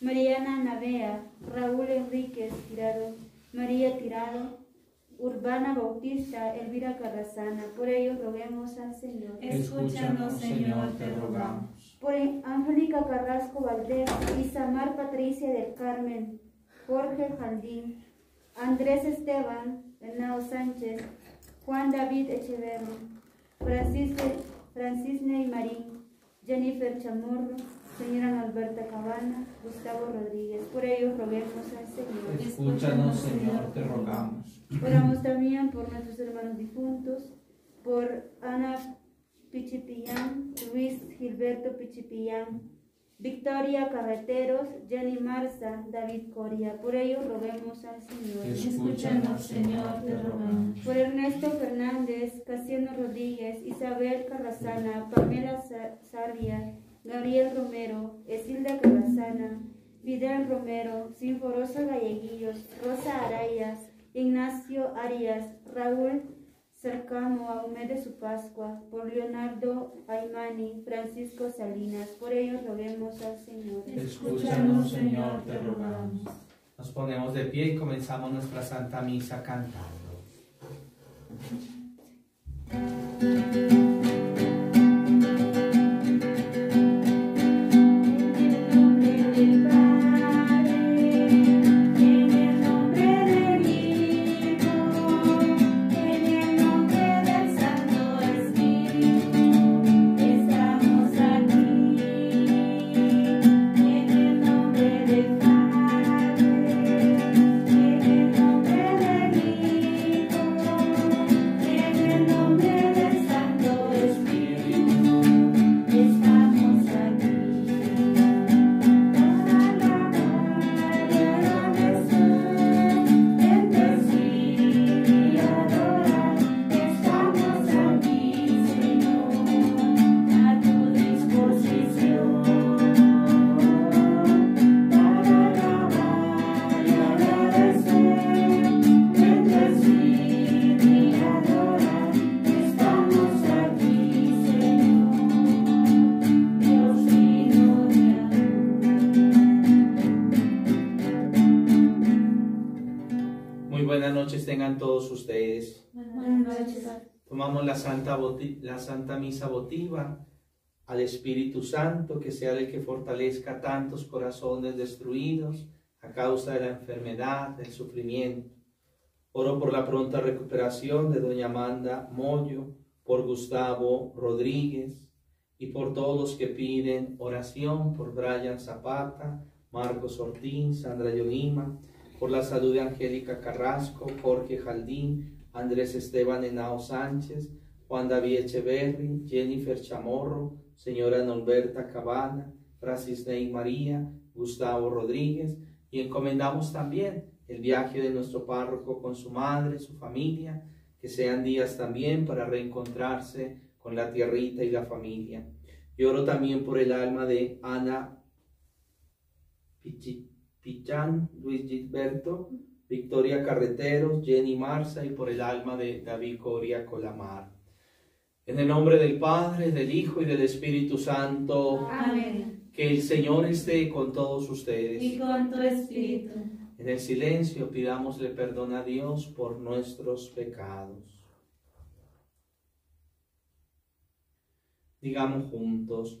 Mariana Navea, Raúl Enríquez Tirado, María Tirado, Urbana Bautista, Elvira Carrasana. Por ellos roguemos al Señor. Escúchanos, Señor, te rogamos. Por Angélica Carrasco Valdés, Isamar Patricia del Carmen, Jorge Jaldín, Andrés Esteban, Henao Sánchez, Juan David Echeverri, Francisne Marín, Jennifer Chamorro, señora Alberta Cabana, Gustavo Rodríguez. Por ellos roguemos al Señor. Escúchanos, Señor, te rogamos. Oramos también por nuestros hermanos difuntos, por Ana Pichipillán, Luis Gilberto Pichipillán, Victoria Carreteros, Jenny Marza, David Coria. Por ellos roguemos al Señor. Escúchanos, Señor, te rogamos. Por Ernesto Fernández, Casiano Rodríguez, Isabel Carrasana, Pamela Sarria, Gabriel Romero, Esilda Carrasana, Vidal Romero, Sinforosa Galleguillos, Rosa Arayas, Ignacio Arias, Raúl Cercano, Ahmed de su Pascua, por Leonardo Aymani, Francisco Salinas, por ellos roguemos al Señor. Escúchanos, Señor, te rogamos. Nos ponemos de pie y comenzamos nuestra Santa Misa cantando. La Santa Misa votiva al Espíritu Santo, que sea el que fortalezca tantos corazones destruidos a causa de la enfermedad, del sufrimiento. Oro por la pronta recuperación de doña Amanda Moyo, por Gustavo Rodríguez y por todos los que piden oración, por Brian Zapata, Marcos Ortiz, Sandra Yolima, por la salud de Angélica Carrasco, Jorge Jaldín, Andrés Esteban Henao Sánchez, Juan David Echeverri, Jennifer Chamorro, señora Norberta Cabana, Francis Ney María, Gustavo Rodríguez, y encomendamos también el viaje de nuestro párroco con su madre, su familia, que sean días también para reencontrarse con la tierrita y la familia. Y oro también por el alma de Ana Pichán, Luis Gilberto, Victoria Carreteros, Jenny Marza y por el alma de David Coria Colamar. En el nombre del Padre, del Hijo y del Espíritu Santo. Amén. Que el Señor esté con todos ustedes. Y con tu espíritu. En el silencio pidámosle perdón a Dios por nuestros pecados. Digamos juntos,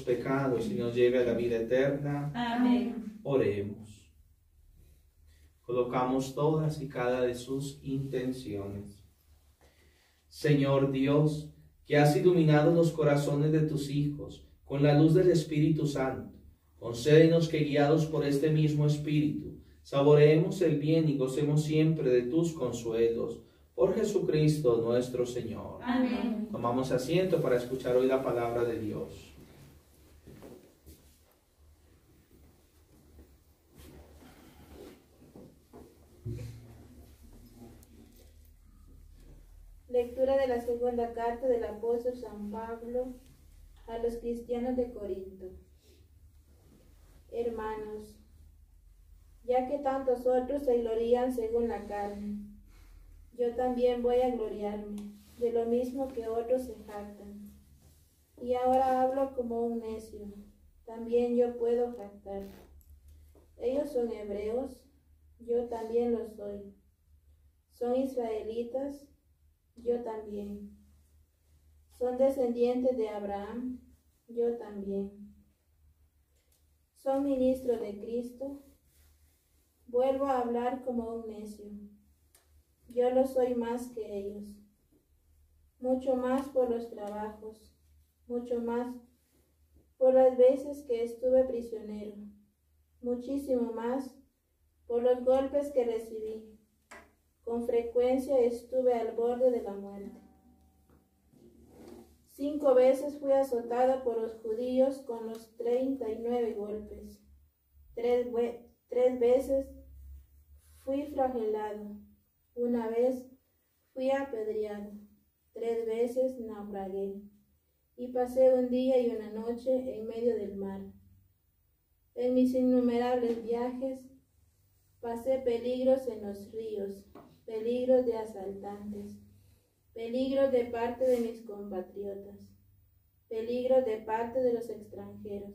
Pecados y nos lleve a la vida eterna. Amén. Oremos. Colocamos todas y cada de sus intenciones. Señor Dios, que has iluminado los corazones de tus hijos con la luz del Espíritu Santo, concédenos que guiados por este mismo Espíritu, saboreemos el bien y gocemos siempre de tus consuelos. Por Jesucristo nuestro Señor. Amén. Tomamos asiento para escuchar hoy la palabra de Dios. Lectura de la segunda carta del apóstol San Pablo a los cristianos de Corinto. Hermanos, ya que tantos otros se glorían según la carne, yo también voy a gloriarme de lo mismo que otros se jactan. Y ahora hablo como un necio, también yo puedo jactar. Ellos son hebreos, yo también lo soy. Son israelitas, yo también. Son descendientes de Abraham, yo también. Son ministros de Cristo, vuelvo a hablar como un necio. Yo lo soy más que ellos, mucho más por los trabajos, mucho más por las veces que estuve prisionero, muchísimo más por los golpes que recibí. Con frecuencia estuve al borde de la muerte. Cinco veces fui azotada por los judíos con los treinta y nueve golpes. Tres, tres veces fui flagelado. Una vez fui apedreado. Tres veces naufragué. Y pasé un día y una noche en medio del mar. En mis innumerables viajes pasé peligros en los ríos, peligros de asaltantes. Peligros de parte de mis compatriotas, peligros de parte de los extranjeros,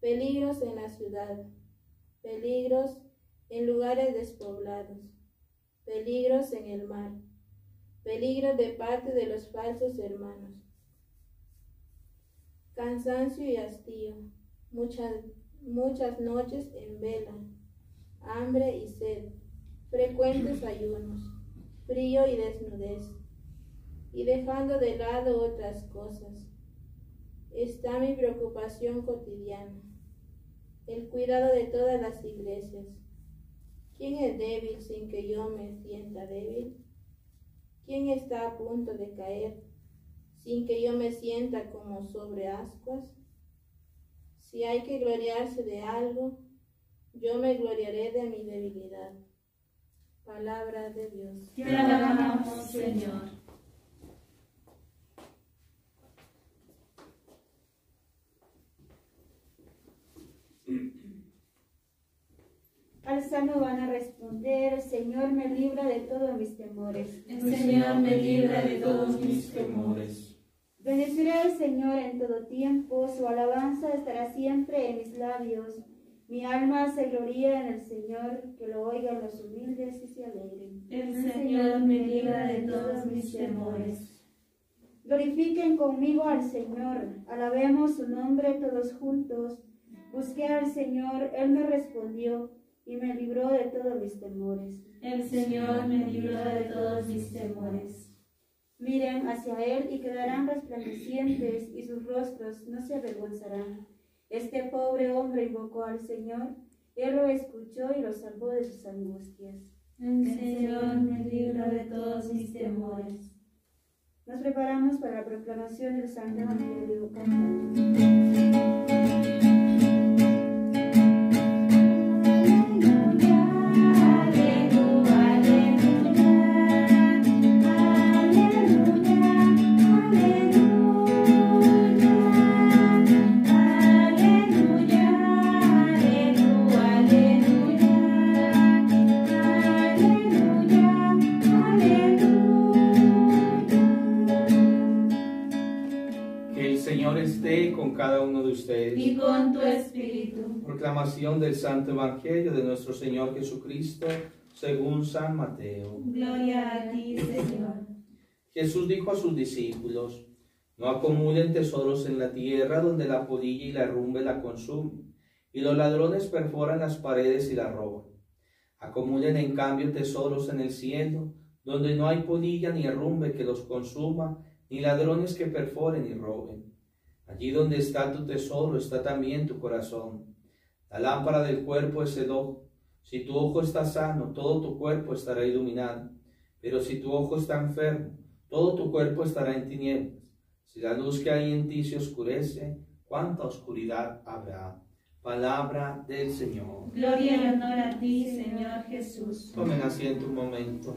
peligros en la ciudad, peligros en lugares despoblados, peligros en el mar, peligros de parte de los falsos hermanos, cansancio y hastío, muchas, muchas noches en vela, hambre y sed, frecuentes ayunos frío y desnudez, y dejando de lado otras cosas, está mi preocupación cotidiana, el cuidado de todas las iglesias. ¿Quién es débil sin que yo me sienta débil? ¿Quién está a punto de caer sin que yo me sienta como sobre ascuas? Si hay que gloriarse de algo, yo me gloriaré de mi debilidad. Palabra de Dios. Te alabamos, Señor. Al sano van a responder, el Señor me libra de todos mis temores. El Señor me libra de todos mis temores. Bendeciré al Señor en todo tiempo, su alabanza estará siempre en mis labios. Mi alma se gloria en el Señor, que lo oigan los humildes y se alegren. El Señor me libra de todos mis temores. Glorifiquen conmigo al Señor, alabemos su nombre todos juntos. Busqué al Señor, Él me respondió y me libró de todos mis temores. El Señor me libró de todos mis temores. Miren hacia Él y quedarán resplandecientes y sus rostros no se avergonzarán. Este pobre hombre invocó al Señor, Él lo escuchó y lo salvó de sus angustias. El Señor me libra de todos mis temores. Nos preparamos para la proclamación del Santo Evangelio cantando. De ustedes. Y con tu espíritu. Proclamación del Santo Evangelio de nuestro Señor Jesucristo según San Mateo. Gloria a ti, Señor. Jesús dijo a sus discípulos, No acumulen tesoros en la tierra donde la polilla y la rumbe la consumen, y los ladrones perforan las paredes y la roban. Acumulen en cambio tesoros en el cielo, donde no hay polilla ni rumbe que los consuma, ni ladrones que perforen y roben. Allí donde está tu tesoro está también tu corazón. La lámpara del cuerpo es el ojo. Si tu ojo está sano, todo tu cuerpo estará iluminado. Pero si tu ojo está enfermo, todo tu cuerpo estará en tinieblas. Si la luz que hay en ti se oscurece, ¿cuánta oscuridad habrá? Palabra del Señor. Gloria y honor a ti, Señor Jesús. Tomen asiento un momento.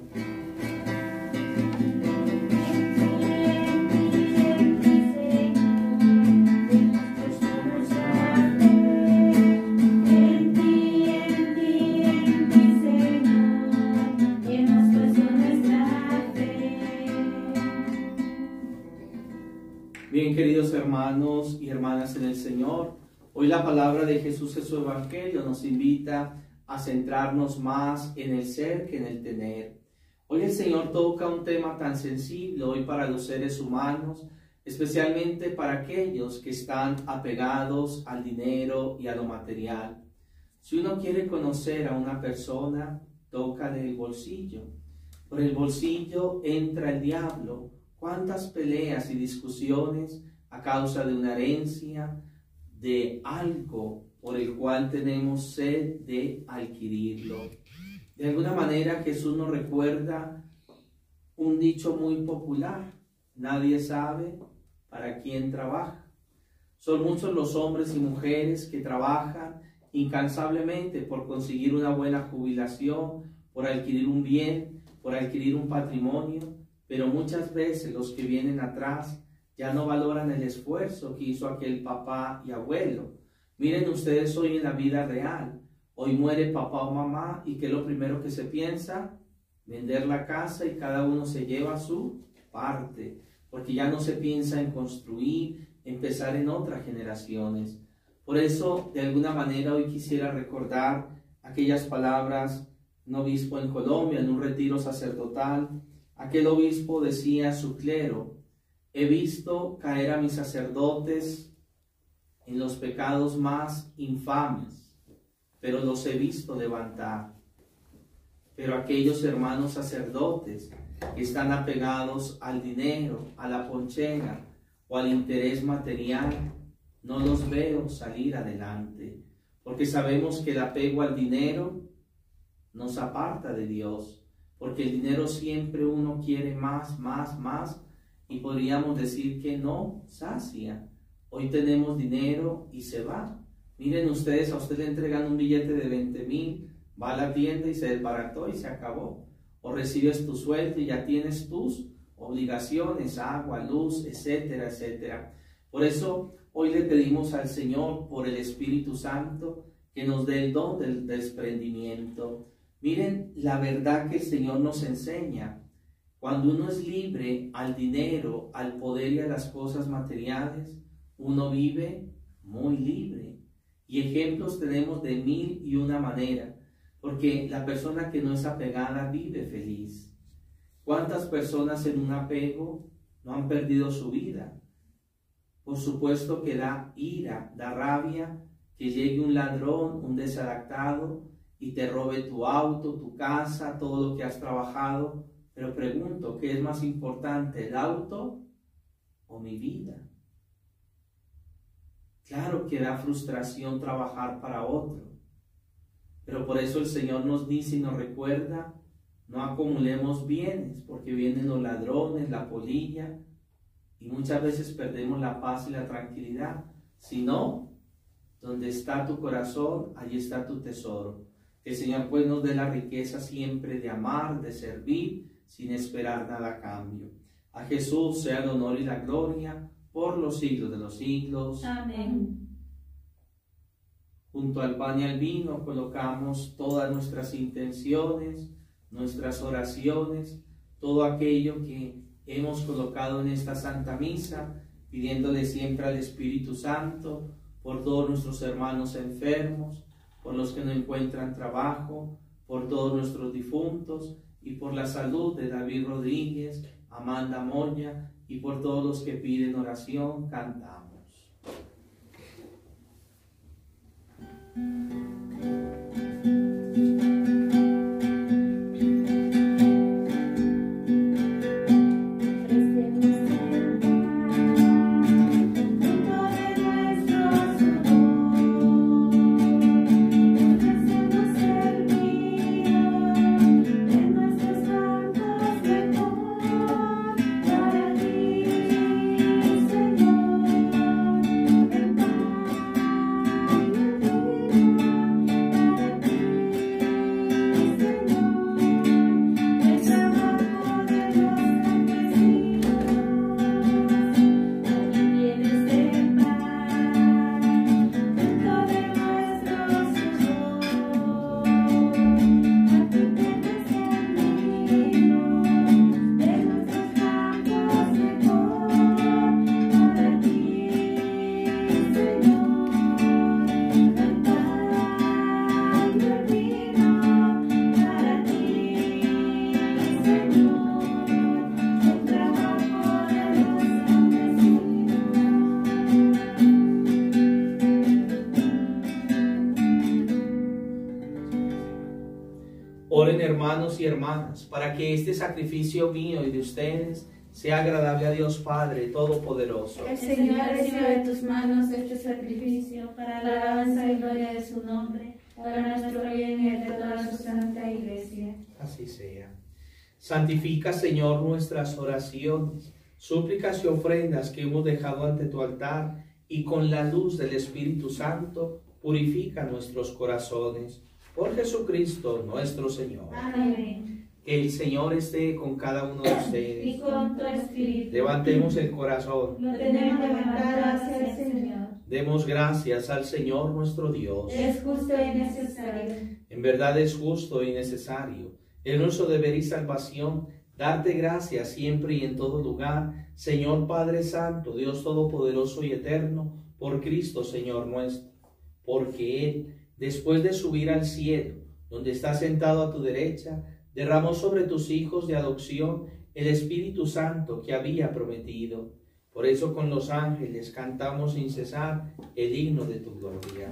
Hermanos y hermanas en el Señor, hoy la palabra de Jesús en su Evangelio nos invita a centrarnos más en el ser que en el tener. Hoy el Señor toca un tema tan sensible hoy para los seres humanos, especialmente para aquellos que están apegados al dinero y a lo material. Si uno quiere conocer a una persona, toca el bolsillo. Por el bolsillo entra el diablo cuántas peleas y discusiones a causa de una herencia, de algo por el cual tenemos sed de adquirirlo. De alguna manera Jesús nos recuerda un dicho muy popular, nadie sabe para quién trabaja. Son muchos los hombres y mujeres que trabajan incansablemente por conseguir una buena jubilación, por adquirir un bien, por adquirir un patrimonio, pero muchas veces los que vienen atrás ya no valoran el esfuerzo que hizo aquel papá y abuelo. Miren ustedes hoy en la vida real. Hoy muere papá o mamá y que lo primero que se piensa, vender la casa y cada uno se lleva su parte, porque ya no se piensa en construir, empezar en otras generaciones. Por eso, de alguna manera, hoy quisiera recordar aquellas palabras un obispo en Colombia, en un retiro sacerdotal, Aquel obispo decía a su clero, he visto caer a mis sacerdotes en los pecados más infames, pero los he visto levantar. Pero aquellos hermanos sacerdotes que están apegados al dinero, a la ponchera o al interés material, no los veo salir adelante, porque sabemos que el apego al dinero nos aparta de Dios porque el dinero siempre uno quiere más, más, más, y podríamos decir que no sacia. Hoy tenemos dinero y se va. Miren ustedes, a usted le entregan un billete de 20 mil, va a la tienda y se desbarató y se acabó. O recibes tu sueldo y ya tienes tus obligaciones, agua, luz, etcétera, etcétera. Por eso hoy le pedimos al Señor, por el Espíritu Santo, que nos dé el don del desprendimiento Miren la verdad que el Señor nos enseña. Cuando uno es libre al dinero, al poder y a las cosas materiales, uno vive muy libre. Y ejemplos tenemos de mil y una manera, porque la persona que no es apegada vive feliz. ¿Cuántas personas en un apego no han perdido su vida? Por supuesto que da ira, da rabia que llegue un ladrón, un desadaptado, y te robe tu auto, tu casa, todo lo que has trabajado. Pero pregunto, ¿qué es más importante, el auto o mi vida? Claro que da frustración trabajar para otro, pero por eso el Señor nos dice y nos recuerda, no acumulemos bienes, porque vienen los ladrones, la polilla, y muchas veces perdemos la paz y la tranquilidad. Si no, donde está tu corazón, allí está tu tesoro. El Señor pues nos dé la riqueza siempre de amar, de servir, sin esperar nada a cambio. A Jesús sea el honor y la gloria por los siglos de los siglos. Amén. Junto al pan y al vino colocamos todas nuestras intenciones, nuestras oraciones, todo aquello que hemos colocado en esta Santa Misa, pidiéndole siempre al Espíritu Santo por todos nuestros hermanos enfermos, por los que no encuentran trabajo, por todos nuestros difuntos y por la salud de David Rodríguez, Amanda Moya y y por todos los que piden oración cantamos. Y hermanas para que este sacrificio mío y de ustedes sea agradable a Dios Padre Todopoderoso. El Señor reciba de tus manos este sacrificio para la alabanza y gloria de su nombre, para nuestro bien y el de toda su santa iglesia. Así sea. Santifica, Señor, nuestras oraciones, súplicas y ofrendas que hemos dejado ante tu altar y con la luz del Espíritu Santo purifica nuestros corazones por Jesucristo nuestro Señor. Amén. Que el Señor esté con cada uno de Y ustedes. con tu espíritu. Levantemos el corazón. Lo tenemos levantado hacia el Señor. Demos gracias al Señor nuestro Dios. Es justo y necesario. En verdad es justo y necesario, en nuestro deber y salvación, darte gracias siempre y en todo lugar, Señor Padre Santo, Dios Todopoderoso y Eterno, por Cristo Señor nuestro, porque Él, después de subir al cielo, donde está sentado a tu derecha, derramó sobre tus hijos de adopción el Espíritu Santo que había prometido. Por eso con los ángeles cantamos sin cesar el himno de tu gloria.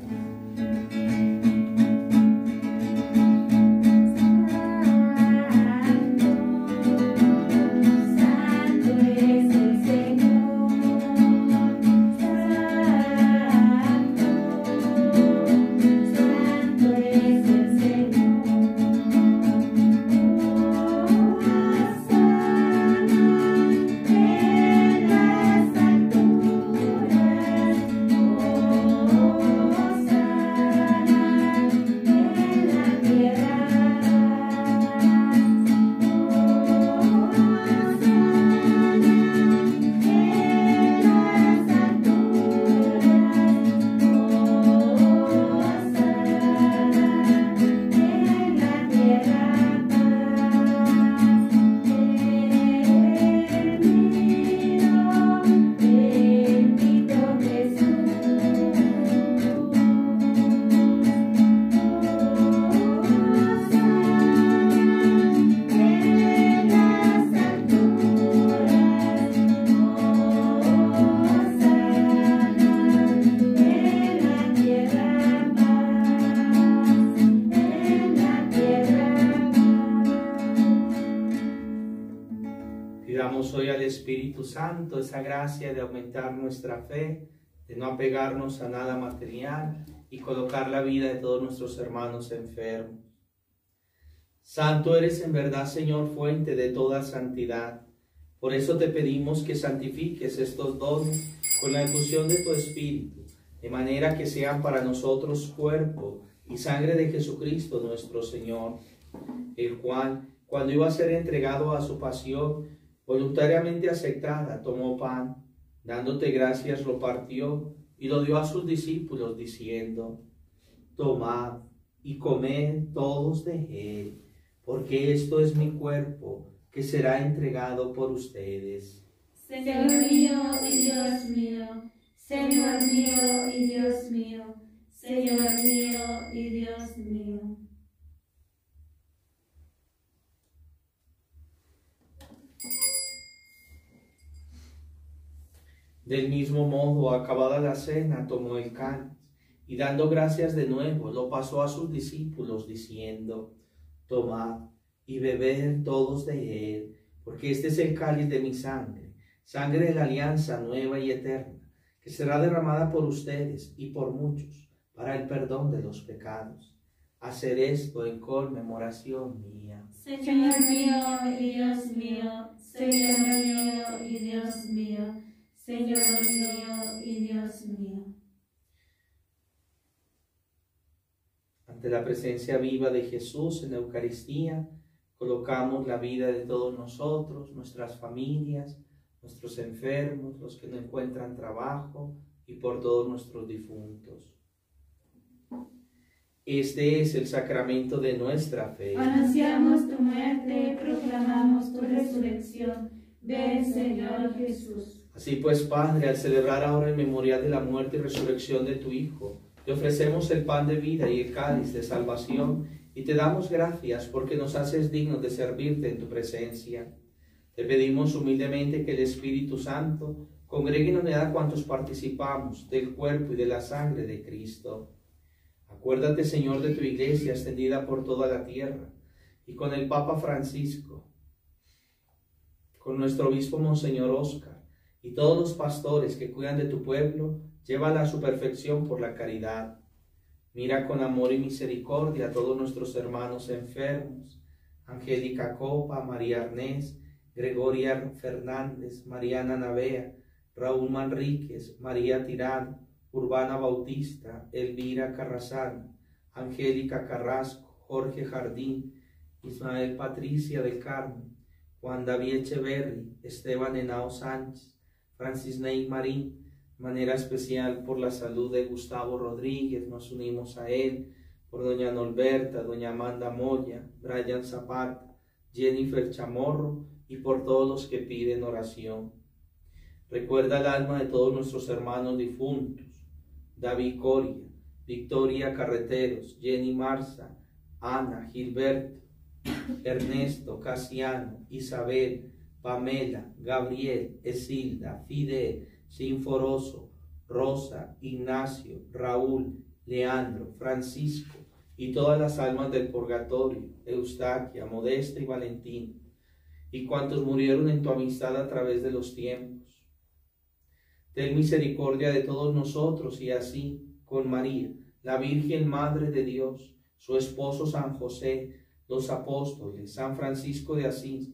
Santo esa gracia de aumentar nuestra fe, de no apegarnos a nada material y colocar la vida de todos nuestros hermanos enfermos. Santo eres en verdad, Señor, fuente de toda santidad. Por eso te pedimos que santifiques estos dones con la infusión de tu Espíritu, de manera que sean para nosotros cuerpo y sangre de Jesucristo nuestro Señor, el cual, cuando iba a ser entregado a su pasión, voluntariamente aceptada, tomó pan, dándote gracias, lo partió y lo dio a sus discípulos, diciendo, Tomad y comed todos de él, porque esto es mi cuerpo, que será entregado por ustedes. Señor mío y Dios mío, Señor mío y Dios mío, Señor mío y Dios mío. Del mismo modo, acabada la cena, tomó el cáliz y dando gracias de nuevo, lo pasó a sus discípulos diciendo, Tomad y bebed todos de él, porque este es el cáliz de mi sangre, sangre de la alianza nueva y eterna, que será derramada por ustedes y por muchos para el perdón de los pecados. Hacer esto en conmemoración mía. Señor mío y Dios mío, Señor mío y Dios mío, Señor mío y Dios mío. Ante la presencia viva de Jesús en la Eucaristía, colocamos la vida de todos nosotros, nuestras familias, nuestros enfermos, los que no encuentran trabajo y por todos nuestros difuntos. Este es el sacramento de nuestra fe. Anunciamos tu muerte, proclamamos tu resurrección. Ven, Señor Jesús. Así pues, Padre, al celebrar ahora el memorial de la muerte y resurrección de tu Hijo, te ofrecemos el pan de vida y el cáliz de salvación y te damos gracias porque nos haces dignos de servirte en tu presencia. Te pedimos humildemente que el Espíritu Santo congregue en unidad cuantos participamos del cuerpo y de la sangre de Cristo. Acuérdate, Señor, de tu iglesia extendida por toda la tierra y con el Papa Francisco, con nuestro obispo Monseñor Oscar y todos los pastores que cuidan de tu pueblo, llévala a su perfección por la caridad. Mira con amor y misericordia a todos nuestros hermanos enfermos, Angélica Copa, María Arnés, Gregoria Fernández, Mariana Navea, Raúl Manríquez, María Tirán, Urbana Bautista, Elvira Carrasán, Angélica Carrasco, Jorge Jardín, Ismael Patricia del Carmen, Juan David Echeverri, Esteban Henao Sánchez, Francis Ney Marín, manera especial por la salud de Gustavo Rodríguez, nos unimos a él, por doña Norberta, doña Amanda Moya, Brian Zapata, Jennifer Chamorro y por todos los que piden oración. Recuerda el alma de todos nuestros hermanos difuntos, David Coria, Victoria Carreteros, Jenny Marza, Ana, Gilberto, Ernesto, Casiano, Isabel, Pamela, Gabriel, Esilda, Fidel, Sinforoso, Rosa, Ignacio, Raúl, Leandro, Francisco y todas las almas del purgatorio, Eustaquia, Modesta y Valentín, y cuantos murieron en tu amistad a través de los tiempos. Ten misericordia de todos nosotros y así, con María, la Virgen Madre de Dios, su esposo San José, los apóstoles, San Francisco de Asís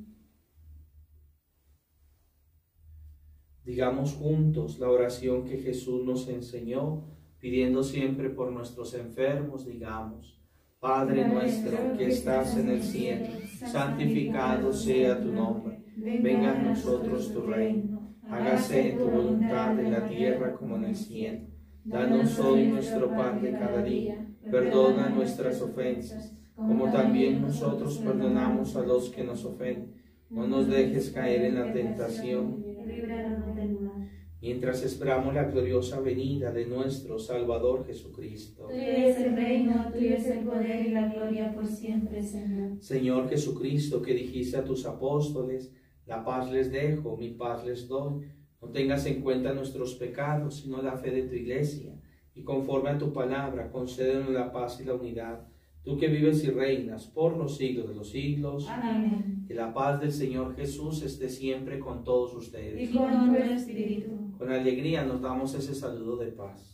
Digamos juntos la oración que Jesús nos enseñó, pidiendo siempre por nuestros enfermos, digamos, Padre nuestro que estás en el cielo, santificado sea tu nombre, venga a nosotros tu reino, hágase tu voluntad en la tierra como en el cielo. Danos hoy nuestro pan de cada día, perdona nuestras ofensas, como también nosotros perdonamos a los que nos ofenden. No nos dejes caer en la tentación. Mientras esperamos la gloriosa venida de nuestro Salvador Jesucristo. Tuyo es el reino, tuyo es el poder y la gloria por siempre, Señor. Señor Jesucristo, que dijiste a tus apóstoles, la paz les dejo, mi paz les doy. No tengas en cuenta nuestros pecados, sino la fe de tu iglesia. Y conforme a tu palabra, concédenos la paz y la unidad. Tú que vives y reinas por los siglos de los siglos. Amén. Que la paz del Señor Jesús esté siempre con todos Y ustedes. con tu espíritu. Con alegría nos damos ese saludo de paz.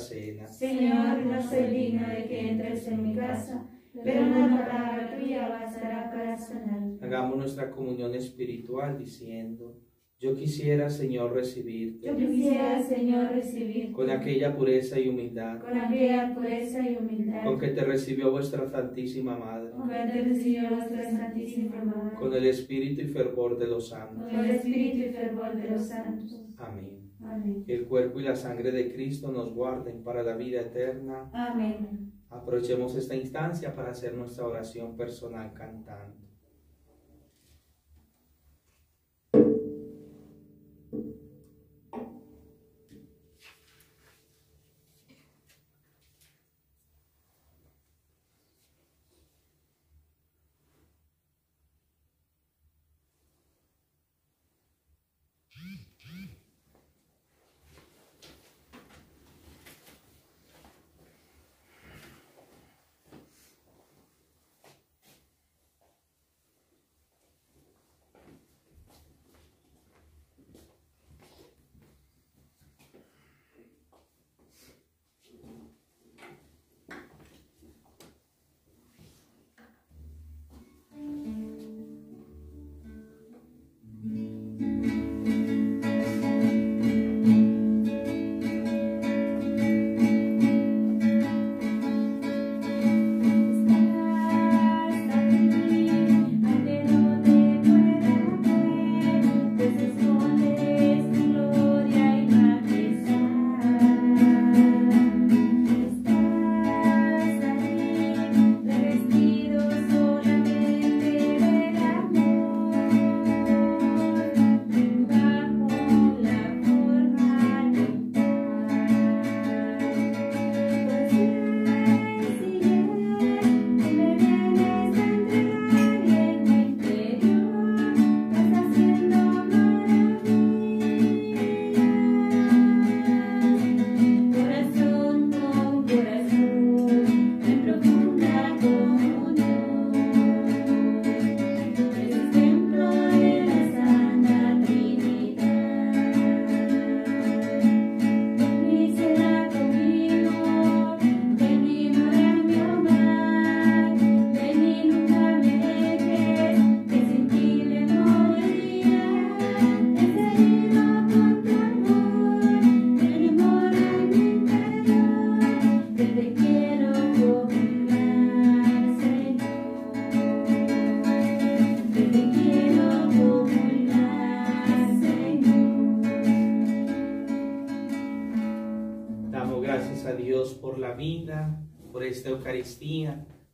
Cena. Señor, no soy digno de que entres en mi casa, pero una palabra tuya bastará para sanar. Hagamos nuestra comunión espiritual diciendo, yo quisiera, Señor, recibirte Yo quisiera, Señor, recibir con aquella pureza y humildad con aquella pureza y humildad con que te recibió vuestra Santísima Madre, con que te recibió vuestra Santísima Madre, con el espíritu y fervor de los santos. con el espíritu y fervor de los santos. Amén. Amén. Que el cuerpo y la sangre de Cristo nos guarden para la vida eterna. Amén. Aprovechemos esta instancia para hacer nuestra oración personal cantando.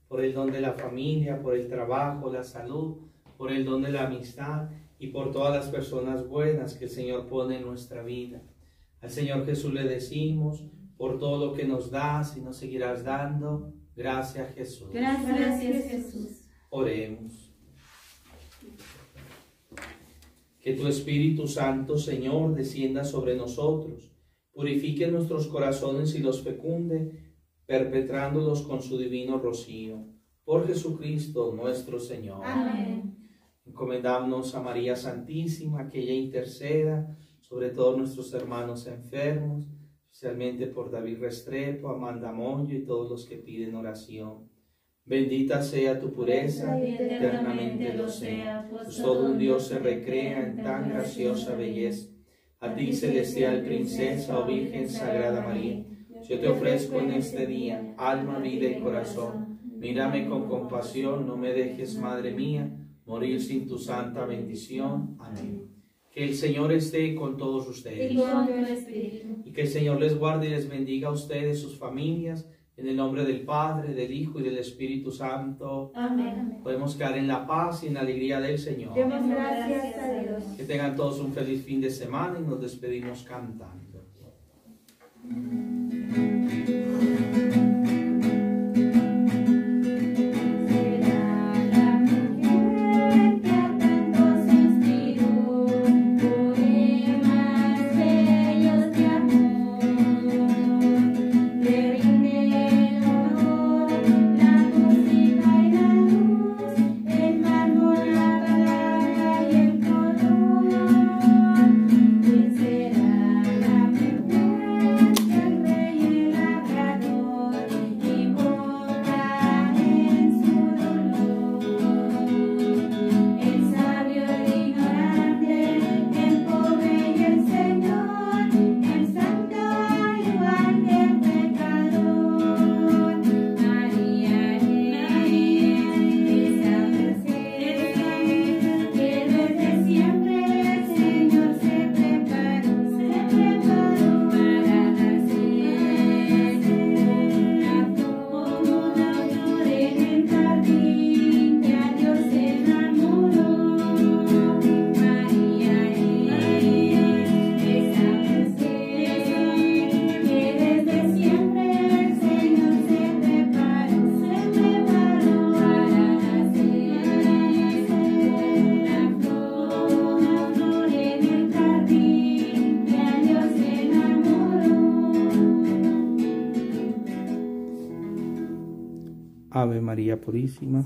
Por el don de la familia, por el trabajo, la salud, por el don de la amistad y por todas las personas buenas que el Señor pone en nuestra vida. Al Señor Jesús le decimos, por todo lo que nos das y nos seguirás dando, gracias Jesús. Gracias, Jesús. Oremos. Que tu Espíritu Santo, Señor, descienda sobre nosotros, purifique nuestros corazones y los fecunde, perpetrándolos con su divino rocío. Por Jesucristo nuestro Señor. Amén. Encomendamos a María Santísima, que ella interceda sobre todos nuestros hermanos enfermos, especialmente por David Restrepo, Amanda Moño y todos los que piden oración. Bendita sea tu pureza, eternamente lo sea, pues todo un Dios se recrea en tan graciosa belleza. A ti, celestial princesa o Virgen Sagrada María, yo te ofrezco en este día alma, vida y corazón. Mírame con compasión, no me dejes, Madre mía, morir sin tu santa bendición. Amén. Que el Señor esté con todos ustedes Y con tu espíritu. y que el Señor les guarde y les bendiga a ustedes, sus familias, en el nombre del Padre, del Hijo y del Espíritu Santo. Amén. Podemos quedar en la paz y en la alegría del Señor. Demos gracias a Dios. Que tengan todos un feliz fin de semana y nos despedimos cantando. Será María Purísima.